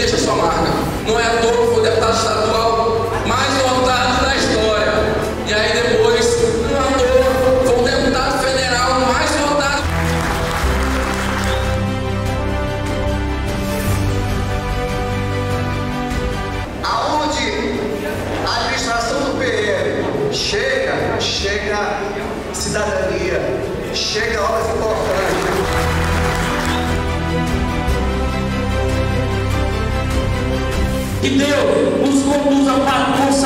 deixa sua marca. Não é à toa que foi deputado estadual mais votado da história. E aí depois, não é à toa, foi o deputado federal mais votado. Aonde a administração do PL chega, chega cidadania, Que Deus nos conduza para sabedoria.